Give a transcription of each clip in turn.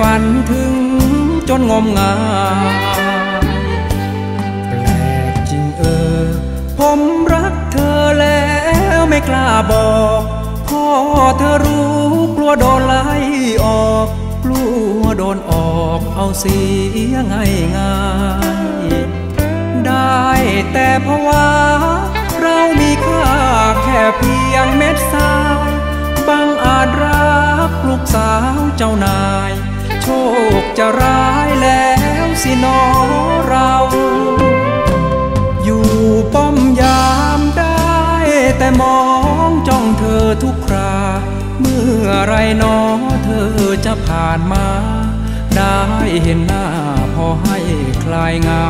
ฝันถึงจนงมงายแปลกจริงเออ ผมรักเธอแล้วไม่กล้าบอกพ่อเธอรู้กลัวโดนไล่ออก กลัวโดนออกเอาเสียง่ายง่ายได้แต่เพราะว่าเรามีค่าแค่เพียงเม็ดทรายบางอาจรักลูกสาวเจ้านาย โชคจะร้ายแล้วสินอเรา อยู่ป้อมยามได้ แต่มองจ้องเธอทุกครา เมื่อไรนอเธอจะผ่านมา ได้เห็นหน้าพอให้คลายเงา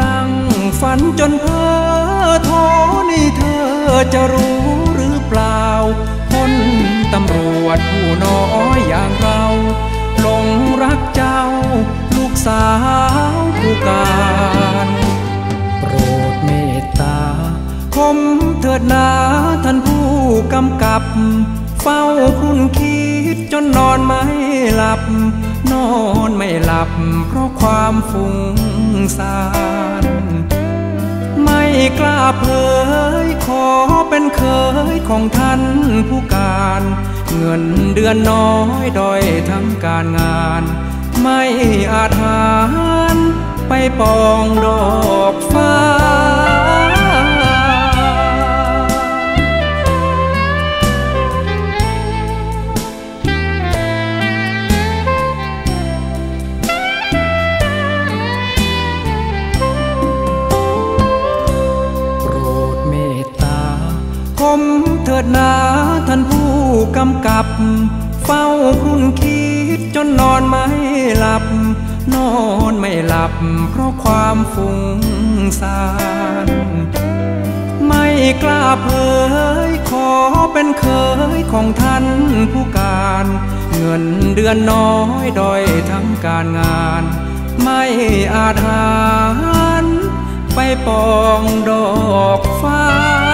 นั่งฝันจนเพ้อท้อนี่เธอจะรู้หรือเปล่า ตำรวจผู้น้อยอย่างเราหลงรักเจ้า ลูกสาวผู้การโปรดเมตตาคมเถิดนาท่านผู้กำกับ เฝ้าครุ่นคิดจนนอนไม่หลับ นอนไม่หลับ เพราะความฟุ้งซ่าน กล้าเผยขอเป็นเคยของท่านผู้การ เงินเดือนน้อยดอยทำการงาน ไม่อาจหารไปปองดอกฟ้า ดนาท่านผู้กำกับ เฝ้าครุ่นคิดจนนอนไม่หลับ นอนไม่หลับ เพราะความฟุ้งซ่านไม่กล้าเผยขอเป็นเคยของท่านผู้การ เงินเดือนน้อยดอยทำการงาน ไม่อาจหารไปปองดอกฟ้า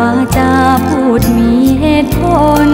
ว่าจะพูดมีเหตุผล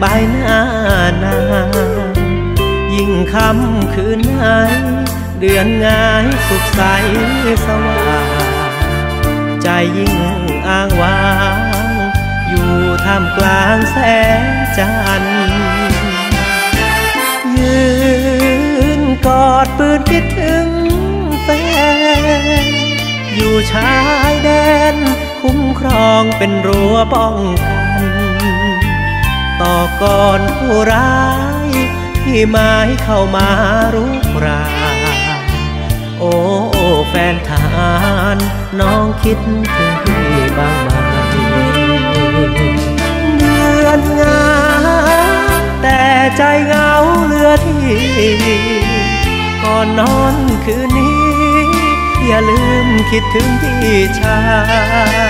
ใบหน้านางยิ่งคำคืนไหนเดือนง่ายสุขใสสว่างใจยิ่งอ้างว้าง อยู่ท่ามกลางแสงจันทร์ยืนกอดปืนคิดถึงแฟนอยู่ชายแดน คุ้มครองเป็นรั้วป้องกัน ก่อนผู้ร้ายที่หมายเข้ามารุกรานโอ้แฟนทานน้องคิดถึงพี่บ้างไหมเดือนงาแต่ใจเงาเลือที่ก่อนนอนคืนนี้ อย่าลืมคิดถึงพี่ชา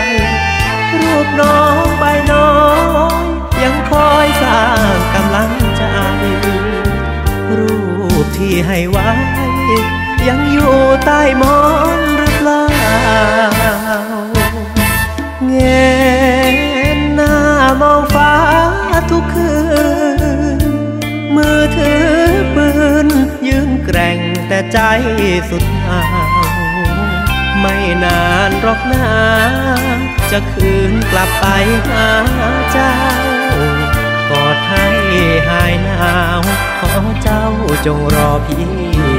ยรูปน้องใบน้อง ยังคอยสร้างกำลังใจ รูปที่ให้ไว้ ยังอยู่ใต้มอนหรือเปล่าเงนหน้ามองฟ้าทุกคืน มือถือปืนยืนแกร่งแต่ใจสุดเอาไม่นานหรอกนะจะคืนกลับไปหาเจ้า ให้หายหนาว ขอเจ้าจงรอพี่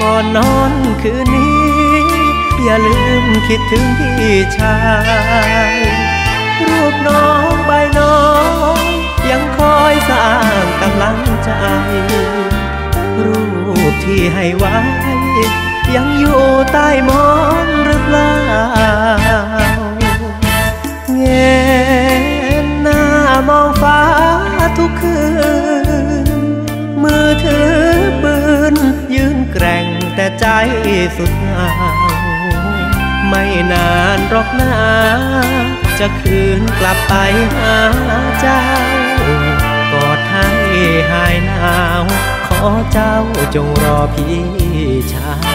ก่อนนอนคืนนี้ อย่าลืมคิดถึงพี่ชาย รูปน้องใบน้อง ยังคอยสร้างกำลังใจ รูปที่ให้ไว้ ยังอยู่ใต้มอนหรือเปล่าเงนหน้ามองฟ้าทุกคืน มือถือ แต่ใจสุดเหงาไม่นานหรอกนะจะคืนกลับไปหาเจ้ากอดให้หายหนาว ขอเจ้าจงรอพี่ชาย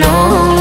know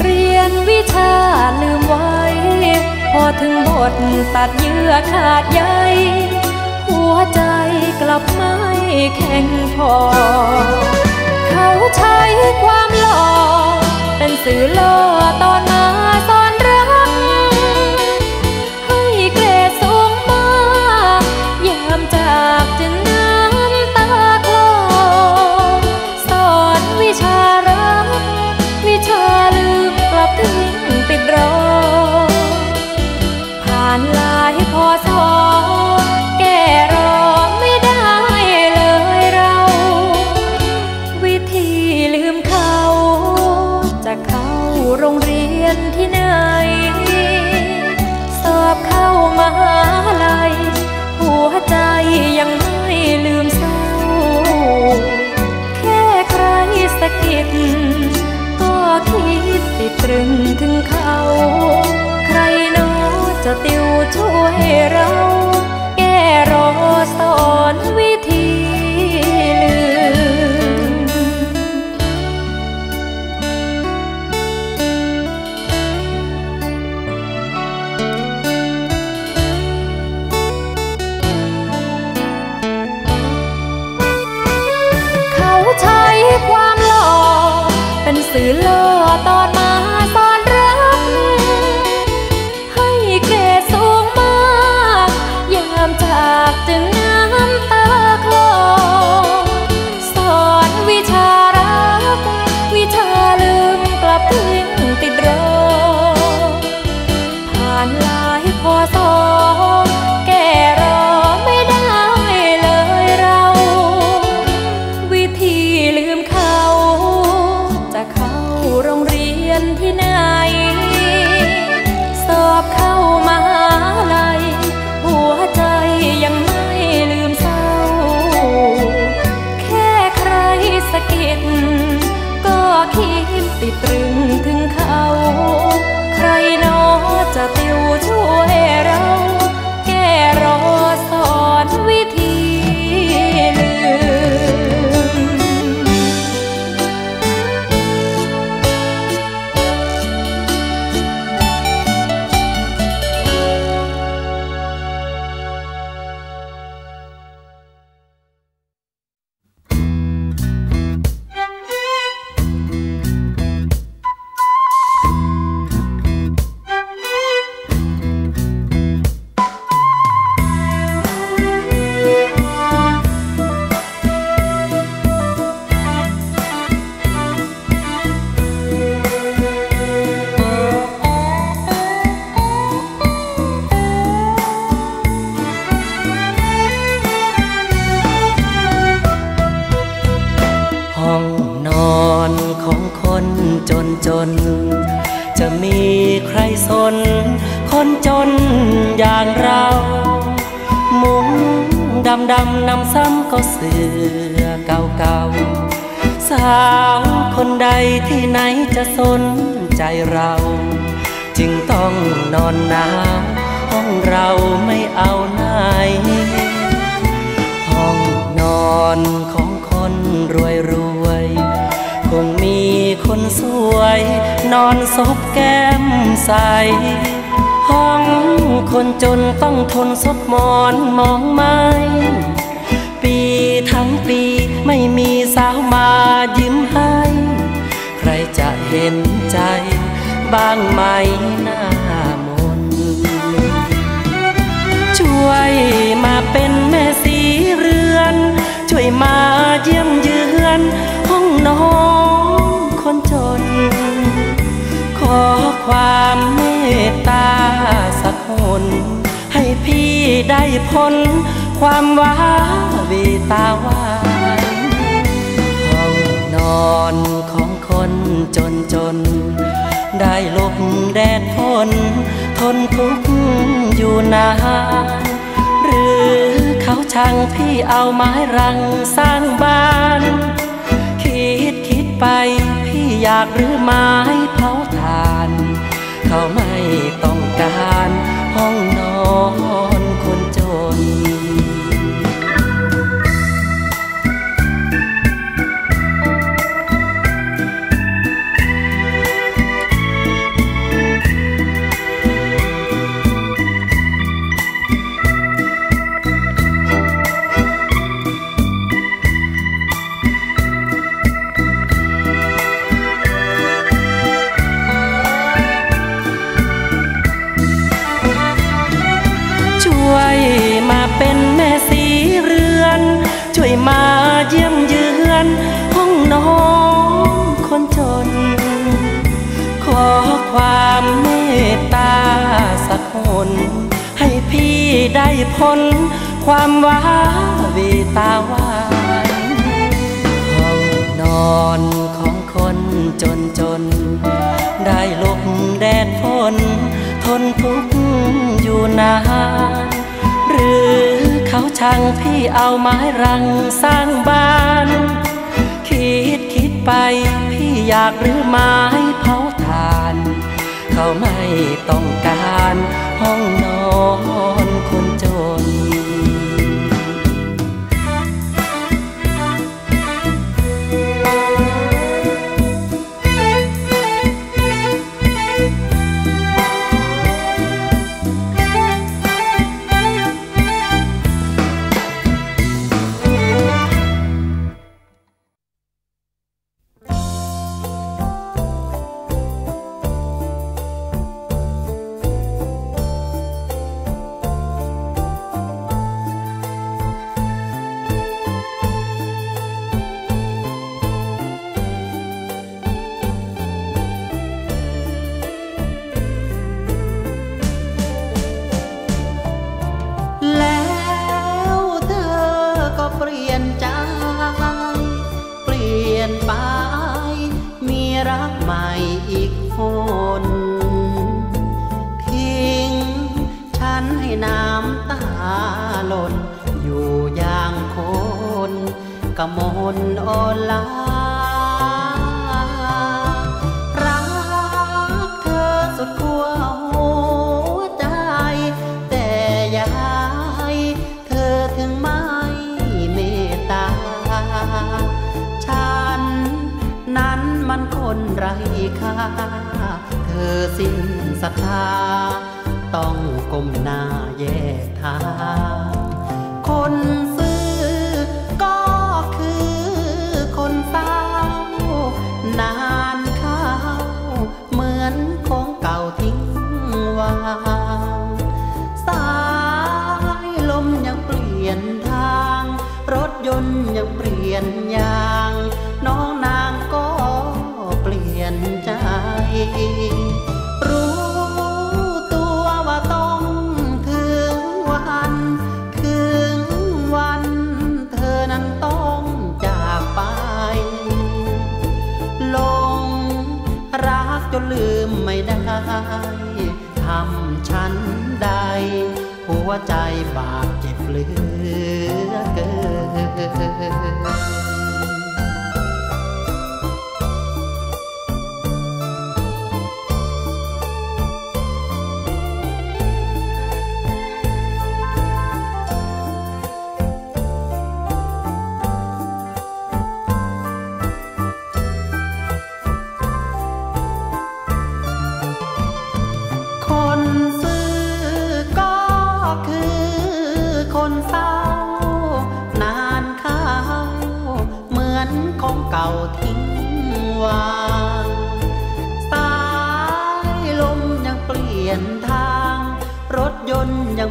เรียนวิชาลืมไว้ พอถึงบทตัดเยื่อขาดใยหัวใจกลับไม่แข็งพอ เขาใช้ความหล่อเป็นสื่อล่อตอนมาซ่อน นอนซบแก้มใส ห้องคนจนต้องทนซบมอนมองไม้ปีทั้งปีไม่มีสาวมายิ้มให้ ใครจะเห็นใจบ้างไหมหน้ามน ช่วยมาเป็นแม่สีเรือน ช่วยมาเยี่ยม ความเมตตาสักคน ให้พี่ได้พ้นความว้าวีตาวานห้องนอนของคนจนจน ได้ลบแดดทนทนทุกข์อยู่นานหรือเขาช่างพี่เอาไม้รังสร้างบ้าน คิดคิดไปพี่อยากหรือไม้ เขาไม่ต้องการห้องนอน คนให้พี่ได้พ้นความว้าวีตาวานห้องนอนของคนจนจน ได้ลบแดดฝนทนทุกข์อยู่นานหรือเขาช่างพี่เอาไม้รังสร้างบ้าน คิดคิดไปพี่อยากรื้อไม้เผาถ่าน เขาไม่ต้องการ ห้ ค่า เธอสิ้นศรัทธา ต้องก้มหน้าแยกทาง คนซื้อก็คือคนเศร้านานเข้า เหมือนของเก่าทิ้งวางสายลมยังเปลี่ยนทาง รถยนต์ยังเปลี่ยนยาง ใจบาดเจ็บเหลือเกิน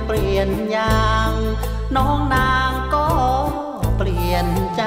เปลี่ยนยาง น้องนางก็เปลี่ยนใจ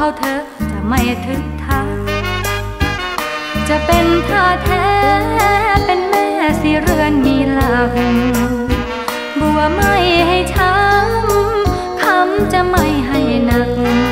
เขาเธอจะไม่ทึงทางจะเป็นท่าแท้เป็นแม่สิเรือนมีหลักบัวไม่ให้ช้ำคำจะไม่ให้หนัก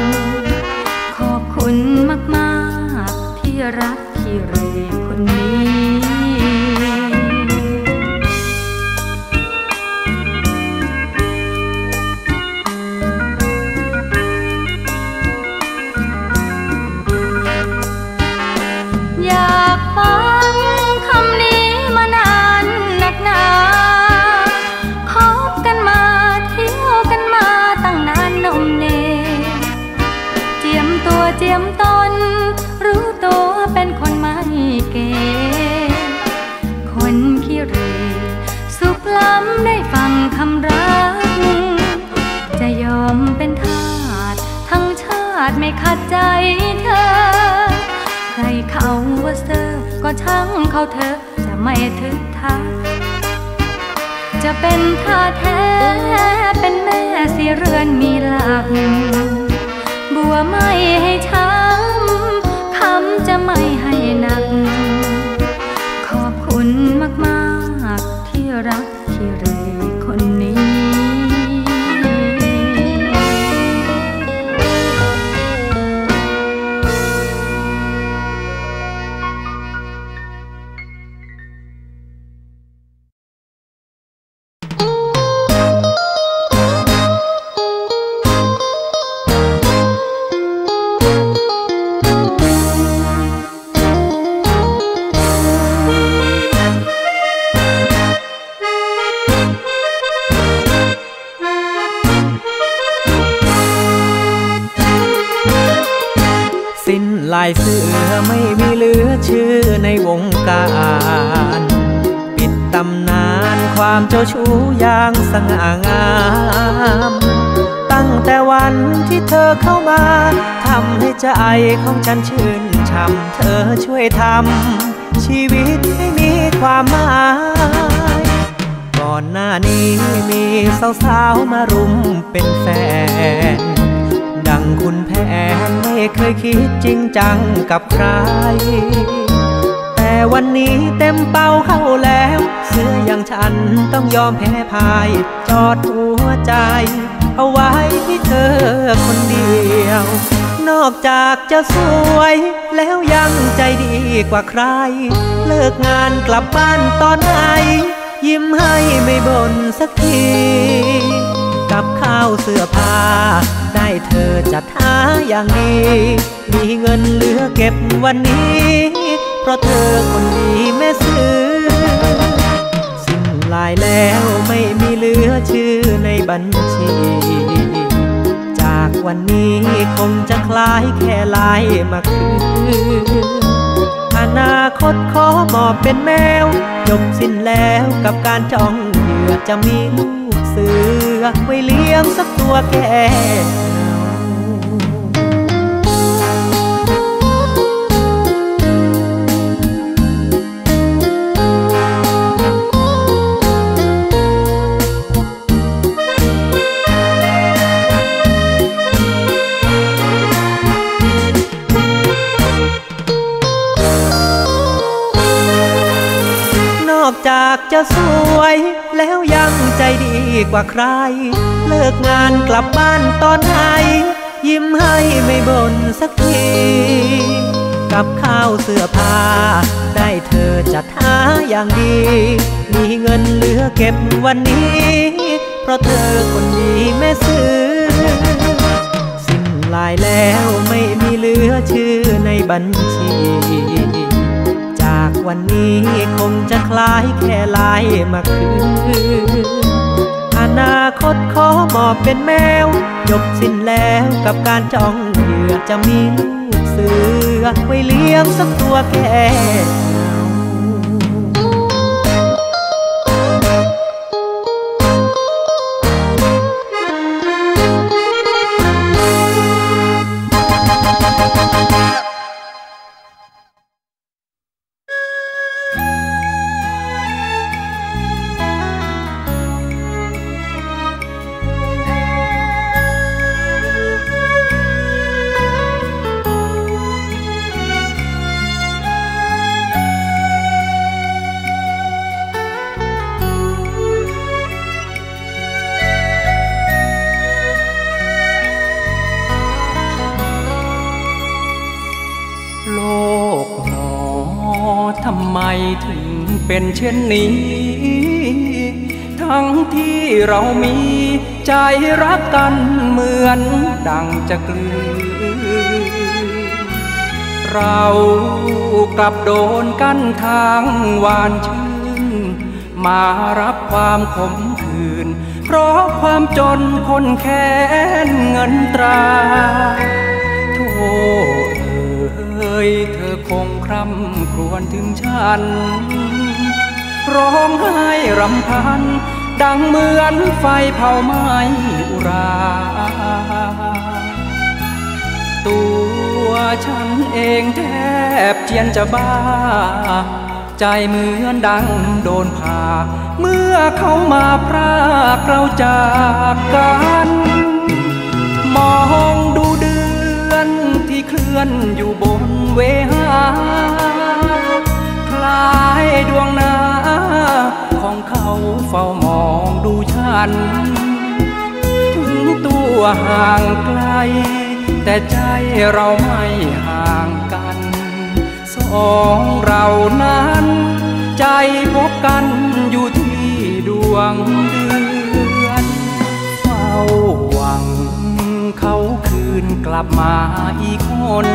ขาเธอจะไม่ถึงทางจะเป็นท่าแท้เป็นแม่สีเรือนมีหลัก บัวไม่ให้ช้ำคำจะไม่ให้หนักำให้ใจของฉันชื่นช่ำเธอช่วยทำชีวิตให้มีความหมาย ก่อนหน้านี้มีสาวๆมารุมเป็นแฟน ดังคุณแผนไม่เคยคิดจริงจังกับใคร แต่วันนี้เต็มเป้าเข้าแล้ว เสื้ออย่างฉันต้องยอมแพ้พาย จอดหัวใจเอาไว้ที่เธอคนเดียว นอกจากจะสวย แล้วยังใจดีกว่าใคร เลิกงานกลับบ้านตอนไหน ยิ้มให้ไม่บ่นสักที กับข้าวเสื้อผ้า ได้เธอจัดหาอย่างดีมีเงินเหลือเก็บวันนี้ เพราะเธอคนดีแม่ซื้อ สิ้นลายแล้วไม่มีเหลือชื่อในบัญชี จากวันนี้คงจะคล้ายแค่ลายมาคืนอนาคตขอมอบเป็นแมว จบสิ้นแล้วกับการจ้องเหยื่อจะมีลูกเสือไว้เลี้ยงสักตัวแก่ จากจะสวย แล้วยังใจดีกว่าใคร เลิกงานกลับบ้านตอนไหน ยิ้มให้ไม่บ่นสักที กับข้าวเสื้อผ้า ได้เธอจัดหาอย่างดี มีเงินเหลือเก็บวันนี้ เพราะเธอคนดีแม่ซื้อ สิ้นลายแล้วไม่มีเหลือชื่อในบัญชี จากวันนี้คงจะคล้ายแค่ลายมาคืน อนาคตขอมอบเป็นแมว จบสิ้นแล้วกับการจ้องเหยื่อจะมีลูกเสือไว้เลี้ยงสักตัวแค่ เช่นนี้ ทั้งที่เรามีใจรักกันเหมือนดังจะกลืนเรากลับโดนกั้นทางหวานชื่น มารับความขมขื่นเพราะความจนคนแค้นเงินตราโทษเอ่ยเธอคงคร่ำครวญถึงฉัน ร้องไห้รำพัน ดังเหมือนไฟเผาไหม้อุรา ตัวฉันเองแทบเจียนจะบ้า ใจเหมือนดังโดนผ่า เมื่อเขามาพรากเราจากกันมองดูเดือนที่เคลื่อนอยู่บนเวหา คล้ายดวงน้า ของเขาเฝ้ามองดูฉัน ถึงตัวห่างไกล แต่ใจเราไม่ห่างกัน สองเรานั้น ใจพบกันอยู่ที่ดวงเดือนเฝ้าหวัง เขาคืนกลับมาอีกคน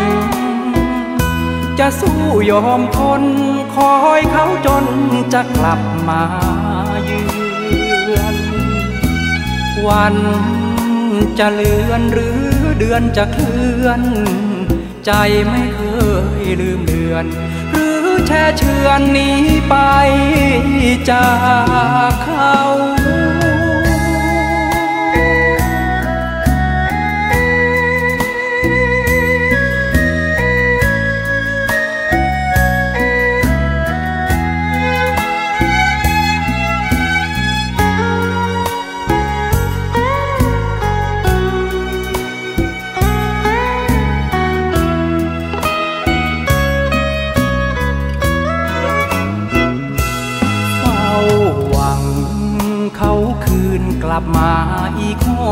จะสู้ยอมทน คอยเขาจนจะกลับมาเยือน วันจะเลือนหรือเดือนจะเคลื่อน ใจไม่เคยลืมเลือน หรือแช่เชือนนี้ไปจากเขา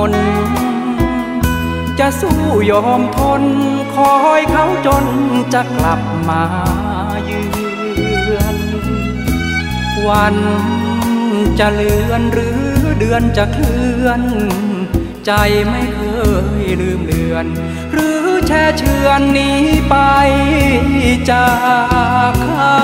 น จะสู้ยอมทน คอยเขาจนจะกลับมาเยือน วันจะเลือนหรือเดือนจะเคลื่อน ใจไม่เคยลืมเลือน หรือแช่เชือนหนี้ไปจากเขา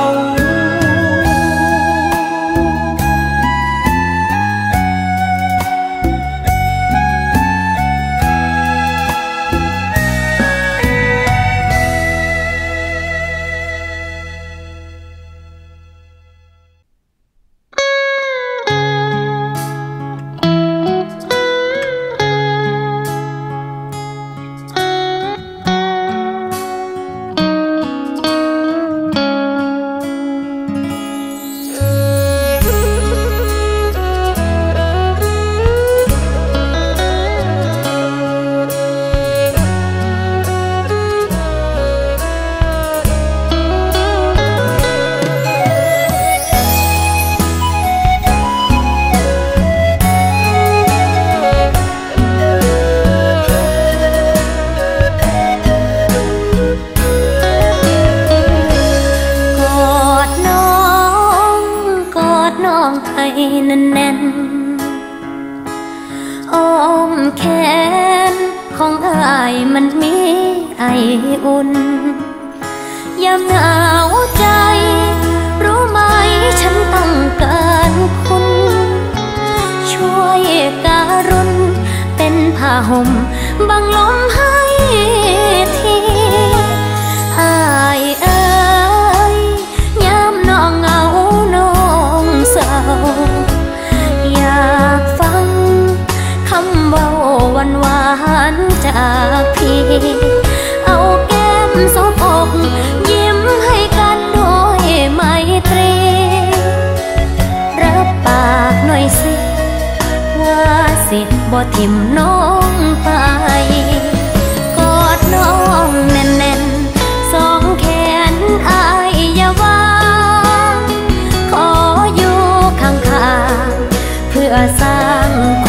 love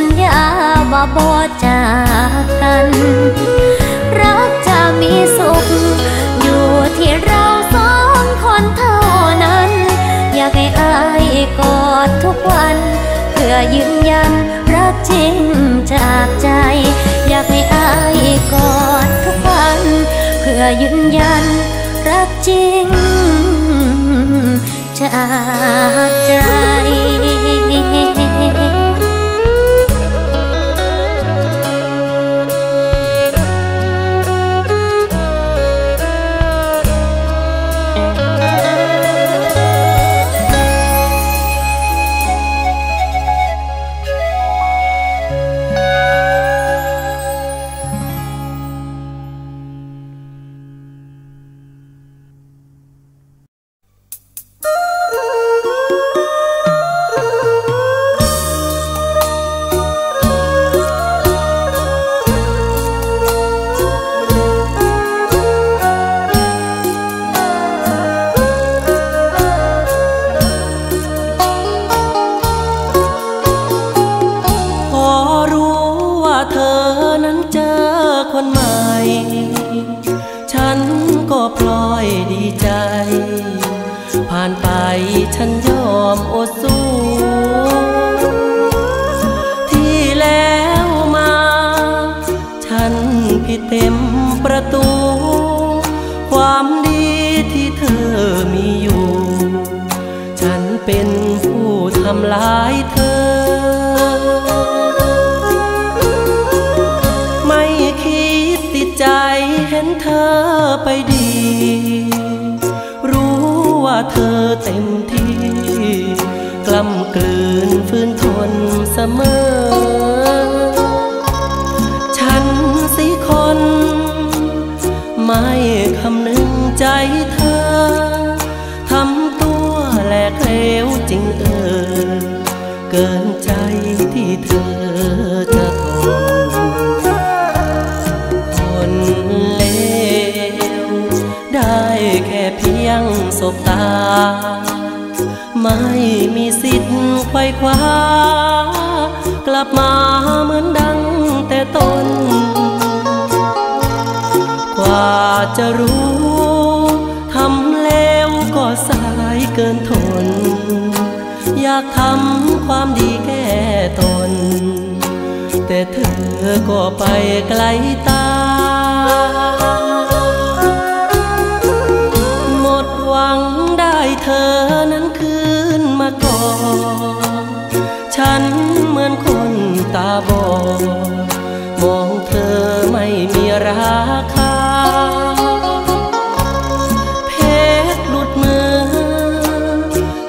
สัญญาบ่าบ่จากกัน รักจะมีสุข อยู่ที่เราสองคนเท่านั้น อยากให้อายกอดทุกวัน เพื่อยืนยันรักจริงจากใจ อยากให้อายกอดทุกวัน เพื่อยืนยันรักจริงจากใจ ห็นเธอไปดี รู้ว่าเธอเต็มที่ กล้ำกลืนฟื้นทนเสมอ ฉันสิคน ไม่คำนึงใจเธอ ทำตัวแหลกเลวจริงเออเกิน บตา ไม่มีสิทธิ์ไขว้คว้ากลับมาเหมือนดังแต่ต้น กว่าจะรู้ทำแล้วก็สายเกินทน อยากทำความดีแก้ตน แต่เธอก็ไปไกลตา เธอนั้นคืนมาก่อน ฉันเหมือนคนตาบอดมองเธอไม่มีราคา เพชรหลุดมือ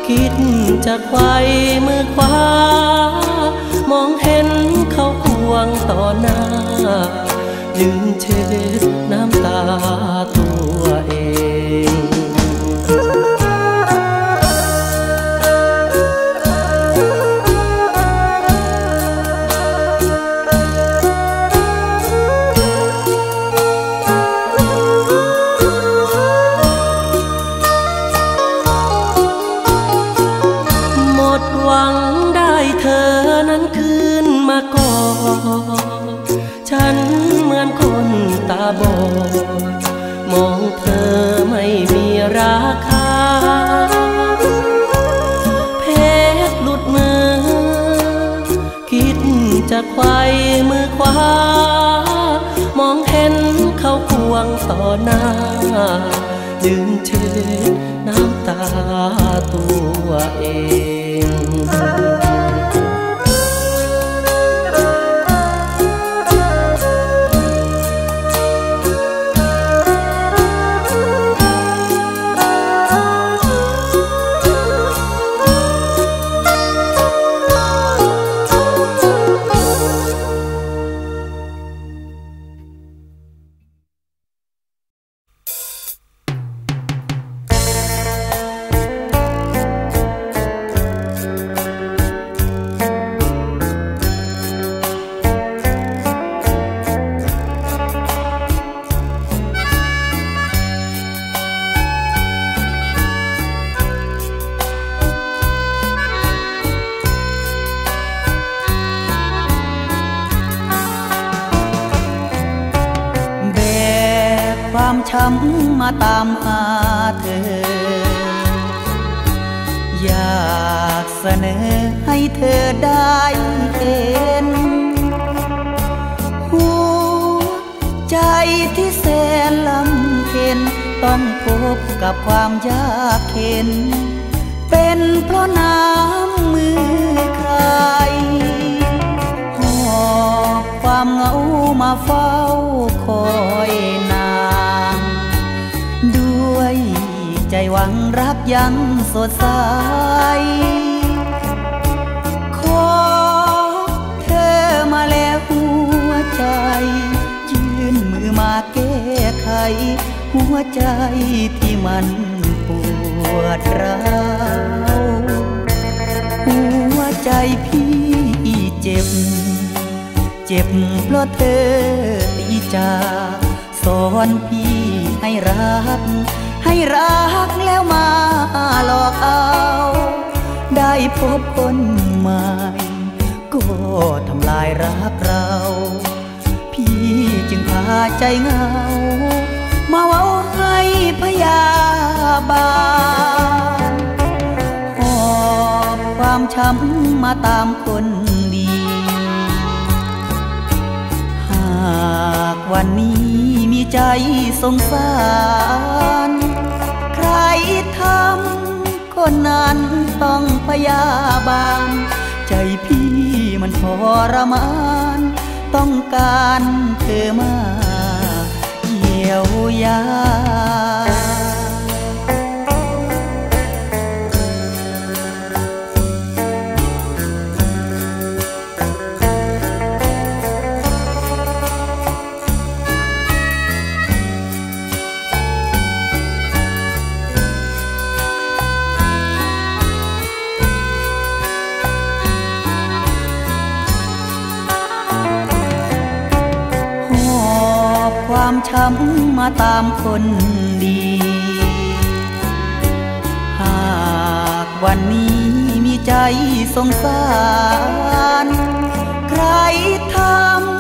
คิดจะไขว้ บอดมองเธอไม่มีราคา เพชรหลุดมือ คิดจะไขว้มือขวามองเห็นเขาควงต่อหน้ายืนเช็ดน้ำตาตัวเอง ยังสดใส ขอเธอมาแล้วหัวใจ ยื่นมือมาแก้ไข หัวใจที่มันปวดร้าวหัวใจพี่เจ็บ เจ็บเพราะเธอตีจาสอนพี่ให้รัก รักแล้วมาหลอกเอา ได้พบคนใหม่ก็ทำลายรักเรา พี่จึงพาใจเหงา มาเว้าให้พยาบาลหอบความช้ำมาตามคนดี หากวันนี้มีใจสงสารใคร ทำคนนั้นต้องพยาบาล ใจพี่มันทรมาน ต้องการเธอมาเยียวยา ความช้ำมาตามคนดี หากวันนี้มีใจสงสาร ใครท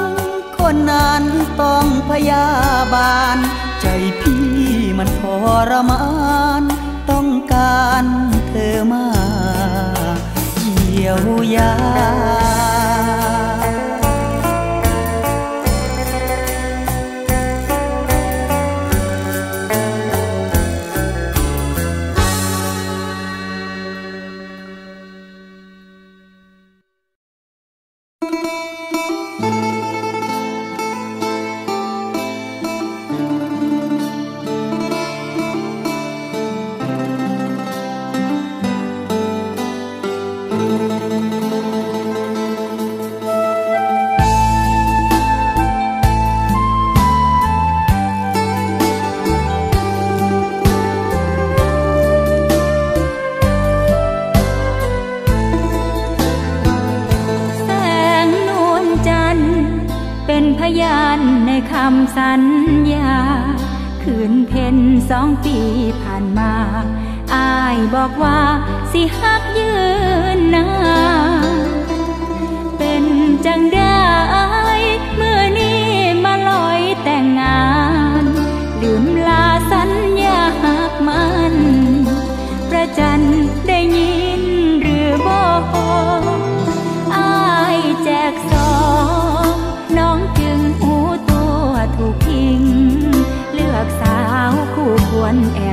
ำคนนั้นต้องพยาบาล ใจพี่มันทรมาน ต้องการเธอมาเยียวยา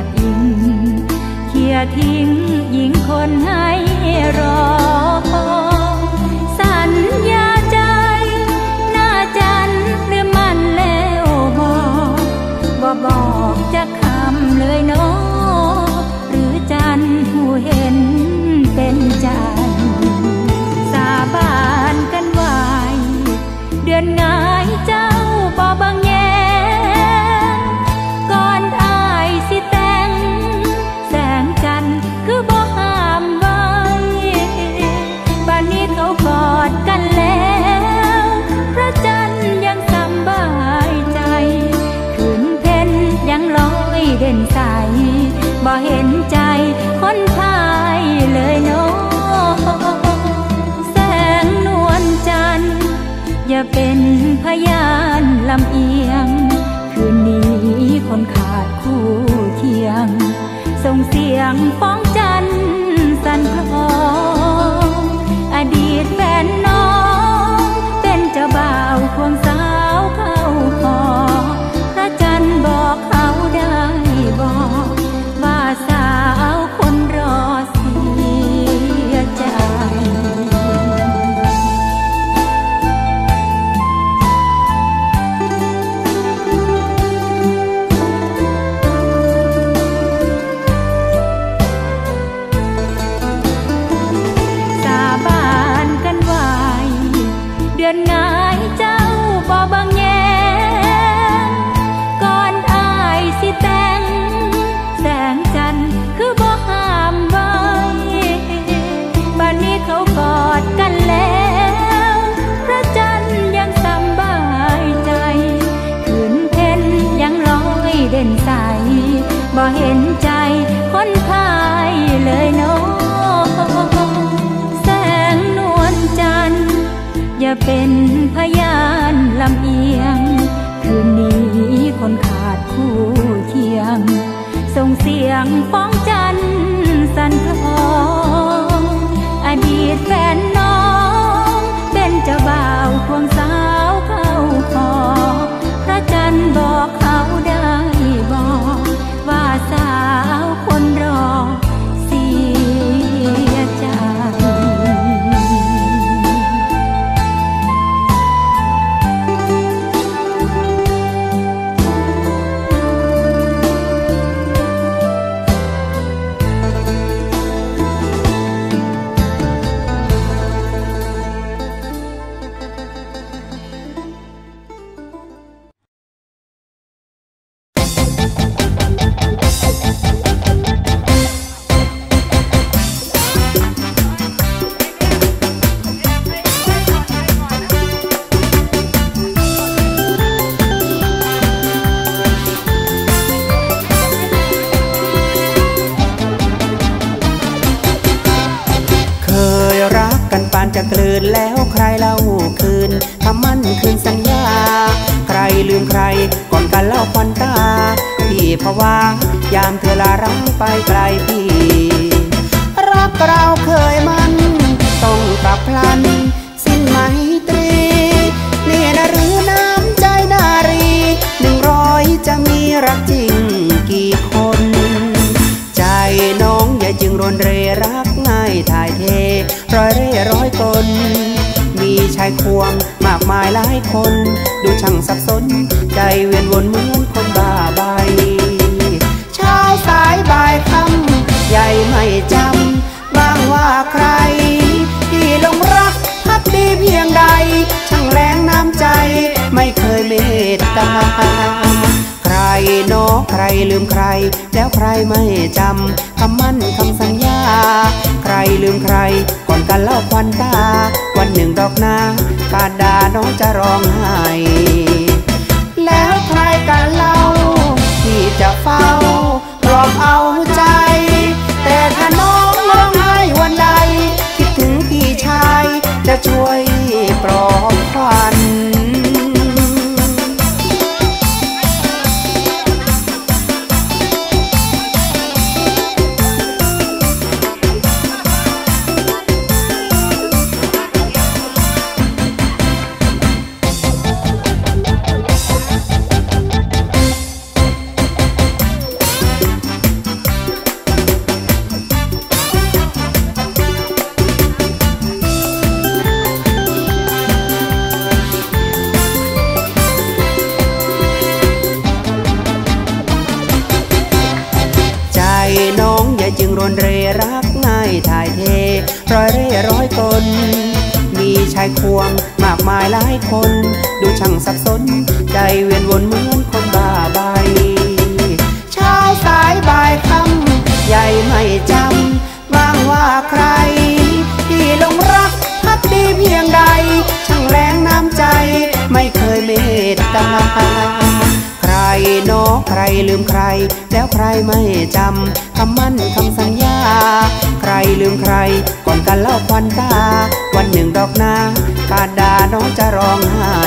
บอิงเคลียทิ้งหญิงคนให้รอสัญญาใจหน้าจันทร์หรือมันแล้วบอกบ่บอกจะคำเลยเนาะหรือจันทร์หูเห็นเป็นจันสาบานกันไว้เดือนงายเจ้ ยงป เห็นใจคนพายเลยน้องแสงนวลจันทร์อย่าเป็นพยานลำเอียง คืนนี้คนขาดคู่เคียง ส่งเสียงฟ้องจันทร์สันคลองอดีตแฟนายควง มากมายหลายคน ดูช่างสับสน ใจเวียนวนเหมือนคนบ้าใบเช้าสายบ่ายค่ำใหญ่ไม่จำบ้างว่าใคร ที่ลงรักพักดีเพียงใด ช่างแรงน้ำใจ ไม่เคยเมตตาใครนอใครลืมใคร แล้วใครไม่จำคำมั่นคำสัญญา ใครลืมใครก่อน กันเล่าควันตา วันหนึ่งดอกนาการดาน้องจะร้องไห้แล้วใครกันเล่าที่จะเฝ้ารอเอา คน ดูช่างสับสน ใจเวียนวนเหมือน ลืมใคร แล้วใครไม่จำคำมั่นคำสัญญา ใครลืมใคร ก่อนกันเล่าควันตา วันหนึ่งดอกนาการดาน้องจะร้องไห้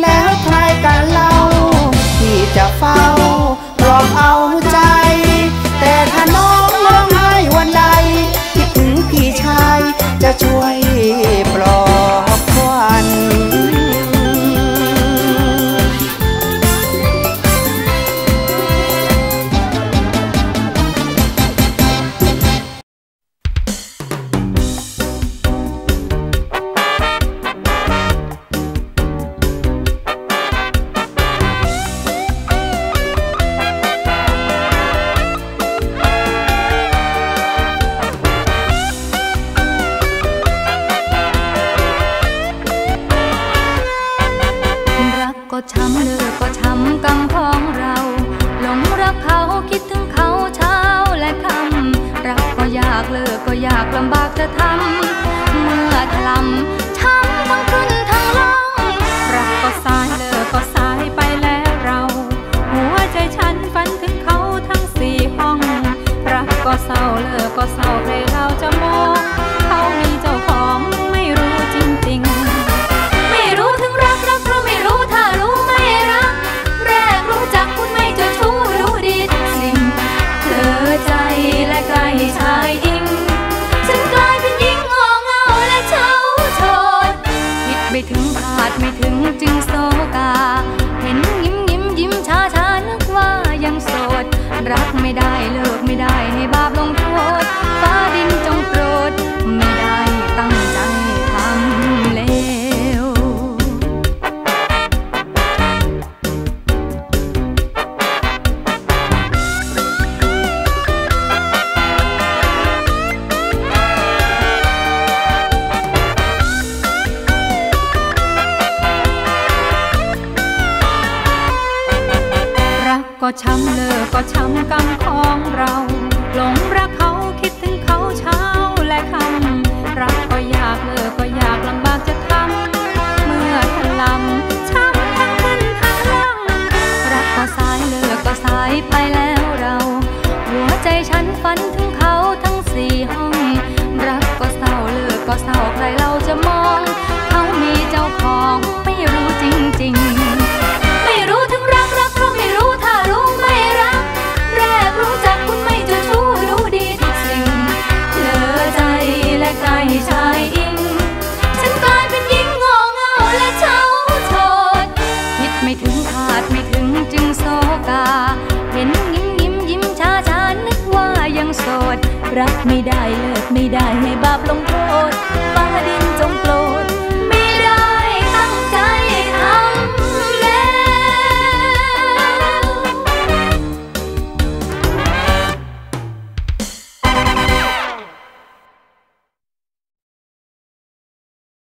แล้วใครกันเล่า ที่จะเฝ้าปลอบเอาใจ แต่ถ้าน้องร้องไห้วันใดคิดถึงพี่ชายจะช่วย